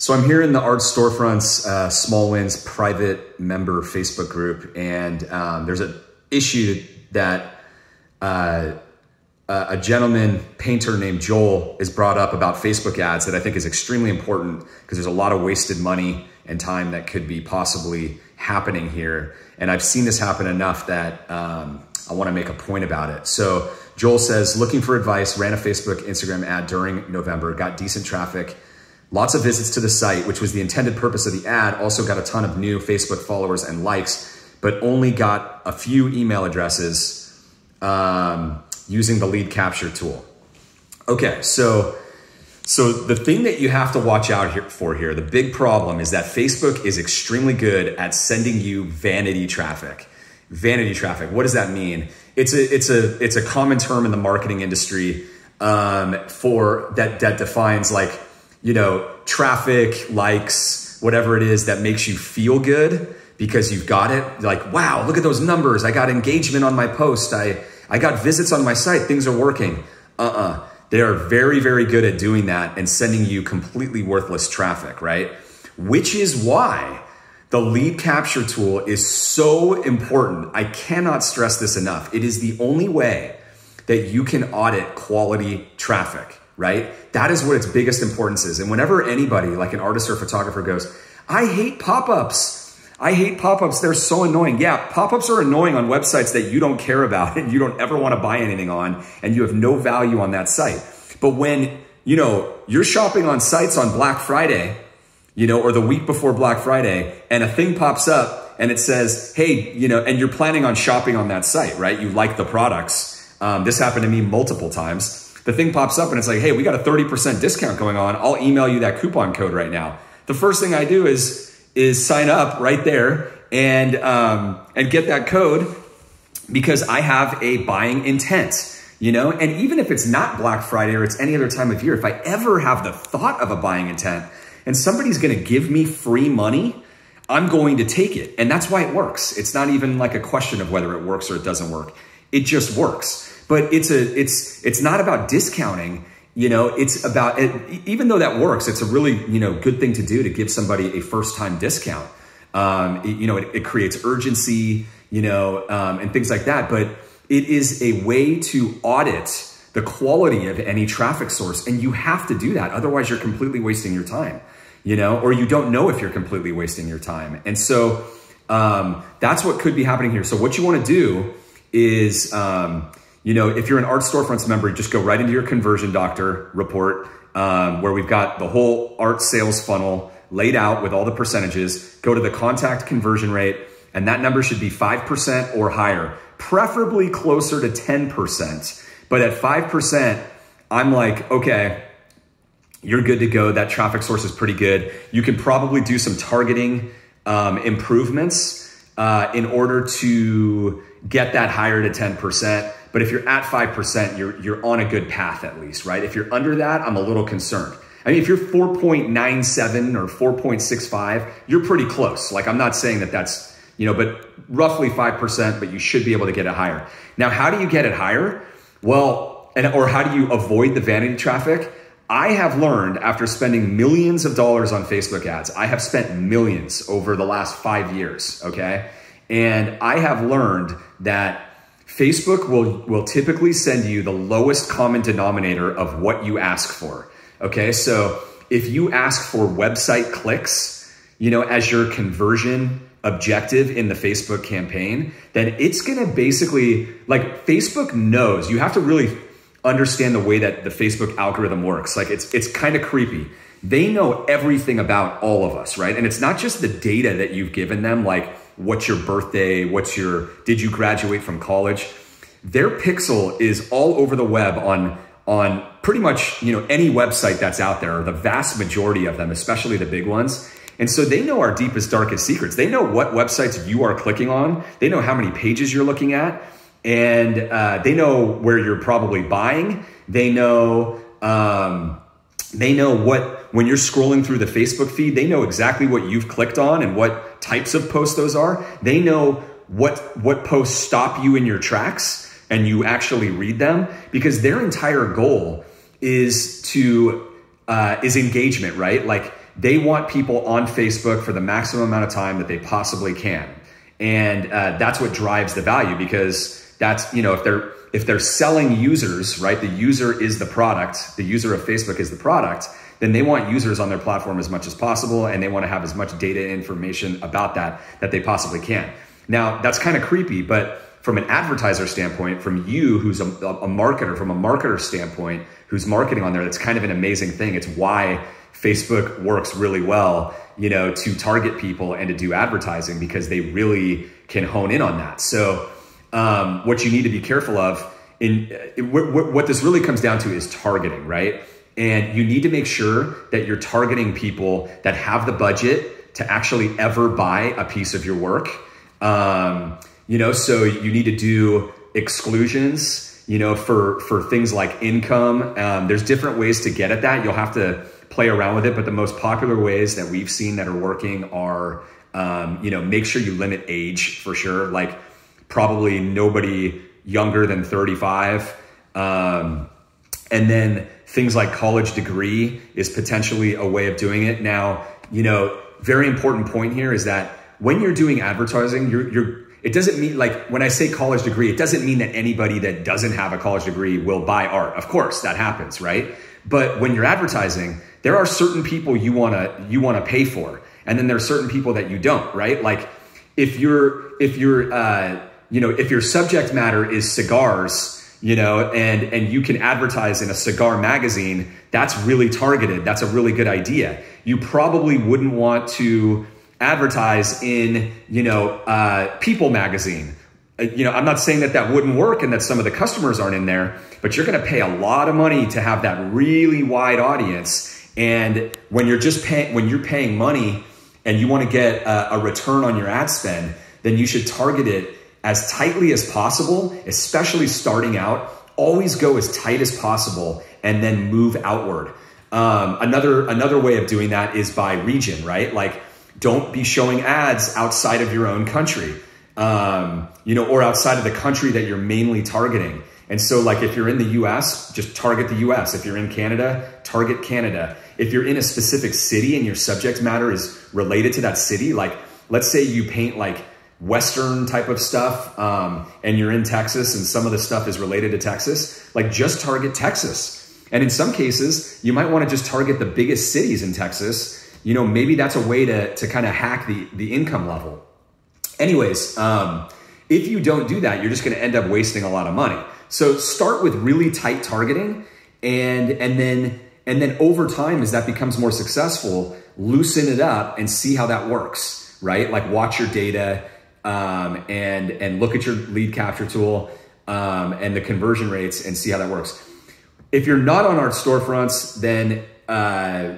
So I'm here in the Art Storefronts uh, Small Wins private member Facebook group, and um, there's an issue that uh, a gentleman painter named Joel is brought up about Facebook ads that I think is extremely important because there's a lot of wasted money and time that could be possibly happening here. And I've seen this happen enough that um, I want to make a point about it. So Joel says, looking for advice, ran a Facebook, Instagram ad during November, got decent traffic Lots of visits to the site, which was the intended purpose of the ad, also got a ton of new Facebook followers and likes, but only got a few email addresses um, using the lead capture tool. Okay, so so the thing that you have to watch out here for here, the big problem is that Facebook is extremely good at sending you vanity traffic. Vanity traffic. What does that mean? It's a it's a it's a common term in the marketing industry um, for that that defines like you know, traffic, likes, whatever it is that makes you feel good because you've got it. Like, wow, look at those numbers. I got engagement on my post. I, I got visits on my site. Things are working. Uh-uh. They are very, very good at doing that and sending you completely worthless traffic, right? Which is why the lead capture tool is so important. I cannot stress this enough. It is the only way that you can audit quality traffic right? That is what its biggest importance is. And whenever anybody, like an artist or photographer, goes, I hate pop ups. I hate pop ups. They're so annoying. Yeah, pop ups are annoying on websites that you don't care about and you don't ever want to buy anything on and you have no value on that site. But when, you know, you're shopping on sites on Black Friday, you know, or the week before Black Friday and a thing pops up and it says, hey, you know, and you're planning on shopping on that site, right? You like the products. Um, this happened to me multiple times the thing pops up and it's like, hey, we got a 30% discount going on. I'll email you that coupon code right now. The first thing I do is is sign up right there and um, and get that code because I have a buying intent, you know. And even if it's not Black Friday or it's any other time of year, if I ever have the thought of a buying intent and somebody's to give me free money, I'm going to take it, and that's why it works. It's not even like a question of whether it works or it doesn't work. It just works. But it's a it's it's not about discounting. You know, it's about it, even though that works, it's a really you know good thing to do to give somebody a first time discount. Um, it, you know, it, it, creates urgency, you know, um, and things like that. But it is a way to audit the quality of any traffic source, and you have to do that. Otherwise, you're completely wasting your time. You know, or you don't know if you're completely wasting your time. And so um, that's what could be happening here. So what you want to do is um, you know, if you're an art storefronts member, just go right into your conversion doctor report um, where we've got the whole art sales funnel laid out with all the percentages. Go to the contact conversion rate, and that number should be 5% or higher, preferably closer to 10%. But at 5%, I'm like, okay, you're good to go. That traffic source is pretty good. You can probably do some targeting um, improvements uh, in order to get that higher to 10%. But if you're at 5%, you're, you're on a good path at least, right? If you're under that, I'm a little concerned. I mean, if you're 4.97 or 4.65, you're pretty close. Like, I'm not saying that that's, you know, but roughly 5%, but you should be able to get it higher. Now, how do you get it higher? Well, and, or how do you avoid the vanity traffic? I have learned after spending millions of dollars on Facebook ads, I have spent millions over the last five years, okay? And I have learned that Facebook will, will typically send you the lowest common denominator of what you ask for. Okay, so if you ask for website clicks, you know, as your conversion objective in the Facebook campaign, then it's gonna basically, like Facebook knows, you have to really understand the way that the Facebook algorithm works. Like it's, it's kind of creepy. They know everything about all of us, right? And it's not just the data that you've given them, like what's your birthday, what's your, did you graduate from college? Their pixel is all over the web on, on pretty much, you know, any website that's out there, the vast majority of them, especially the big ones. And so they know our deepest, darkest secrets. They know what websites you are clicking on. They know how many pages you're looking at. And uh, they know where you're probably buying. They know, um, they know what when you're scrolling through the Facebook feed, they know exactly what you've clicked on and what types of posts those are. They know what, what posts stop you in your tracks and you actually read them because their entire goal is to, uh, is engagement, right? Like they want people on Facebook for the maximum amount of time that they possibly can. And uh, that's what drives the value because that's, you know, if they're, if they're selling users, right, the user is the product, the user of Facebook is the product, then they want users on their platform as much as possible and they want to have as much data information about that that they possibly can. Now, that's kind of creepy, but from an advertiser standpoint, from you who's a, a, marketer, from a marketer standpoint, who's marketing on there, that's kind of an amazing thing. It's why Facebook works really well, you know, to target people and to do advertising because they really can hone in on that. So, um, what you need to be careful of in what, what this really comes down to is targeting, right? And you need to make sure that you're targeting people that have the budget to actually ever buy a piece of your work. Um, you know, so you need to do exclusions, you know, for, for things like income. Um, there's different ways to get at that. You'll have to play around with it, but the most popular ways that we've seen that are working are, um, you know, make sure you limit age for sure. Like probably nobody younger than 35. Um, and then things like college degree is potentially a way of doing it. Now, you know, very important point here is that when you're doing advertising, you're, you're it doesn't mean like when I say college degree, it doesn't mean that anybody that doesn't have a college degree will buy art. Of course, that happens, right? But when you're advertising, there are certain people you want to you want to pay for, and then there are certain people that you don't, right? Like if you're if you're uh, you know if your subject matter is cigars you know, and and you can advertise in a cigar magazine, that's really targeted. That's a really good idea. You probably wouldn't want to advertise in, you know, uh, People magazine. Uh, you know, I'm not saying that that wouldn't work and that some of the customers aren't in there, but you're going to pay a lot of money to have that really wide audience. And when you're just paying, when you're paying money and you want to get a, a return on your ad spend, then you should target it as tightly as possible, especially starting out. Always go as tight as possible and then move outward. Um, another another way of doing that is by region, right? Like, don't be showing ads outside of your own country, um, you know, or outside of the country that you're mainly targeting. And so, like, if you're in the U.S., just target the U.S. If you're in Canada, target Canada. If you're in a specific city and your subject matter is related to that city, like, let's say you paint like Western type of stuff, um, and you're in Texas and some of the stuff is related to Texas, like just target Texas. And in some cases, you might want to just target the biggest cities in Texas. You know, maybe that's a way to, to kind of hack the, the income level. Anyways, um, if you don't do that, you're just going to end up wasting a lot of money. So start with really tight targeting and, and then, and then over time, as that becomes more successful, loosen it up and see how that works, right? Like watch your data, um, and and look at your lead capture tool um, and the conversion rates and see how that works. If you're not on Art Storefronts, then uh,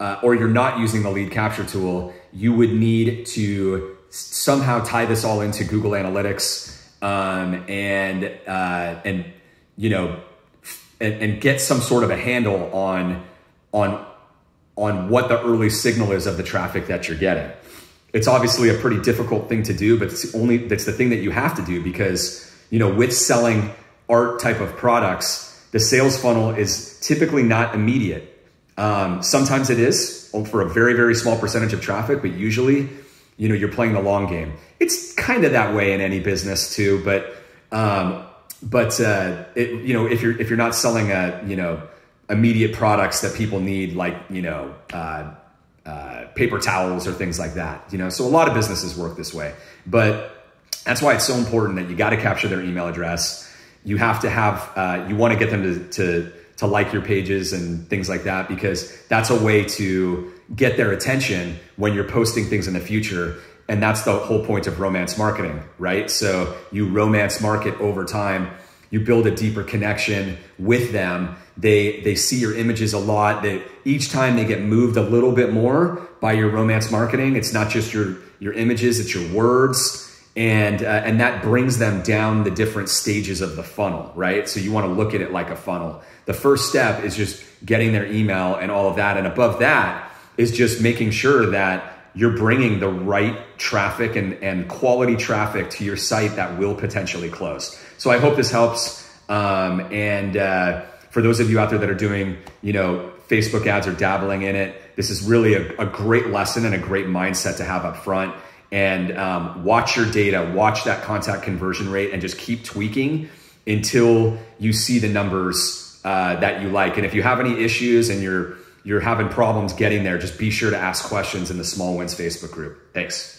uh, or you're not using the lead capture tool, you would need to somehow tie this all into Google Analytics um, and uh, and you know and, and get some sort of a handle on on on what the early signal is of the traffic that you're getting it's obviously a pretty difficult thing to do, but it's only that's the thing that you have to do because you know with selling art type of products, the sales funnel is typically not immediate. Um, sometimes it is for a very very small percentage of traffic, but usually you know you're playing the long game. It's kind of that way in any business too, but um, but uh, it, you know if you're if you're not selling a you know immediate products that people need like you know. Uh, uh, paper towels or things like that. You know, so a lot of businesses work this way, but that's why it's so important that you got to capture their email address. You have to have, uh, you want to get them to, to, to like your pages and things like that, because that's a way to get their attention when you're posting things in the future. And that's the whole point of romance marketing, right? So you romance market over time you build a deeper connection with them. They they see your images a lot. That each time they get moved a little bit more by your romance marketing. It's not just your your images; it's your words, and uh, and that brings them down the different stages of the funnel, right? So you want to look at it like a funnel. The first step is just getting their email and all of that, and above that is just making sure that you're bringing the right traffic and, and quality traffic to your site that will potentially close. So I hope this helps. Um, and uh, for those of you out there that are doing, you know, Facebook ads or dabbling in it, This is really a, a great lesson and a great mindset to have up front. And um, watch your data, watch that contact conversion rate, and just keep tweaking until you see the numbers uh, that you like. And if you have any issues and you're you're having problems getting there, just be sure to ask questions in the Small Wins Facebook group. Thanks.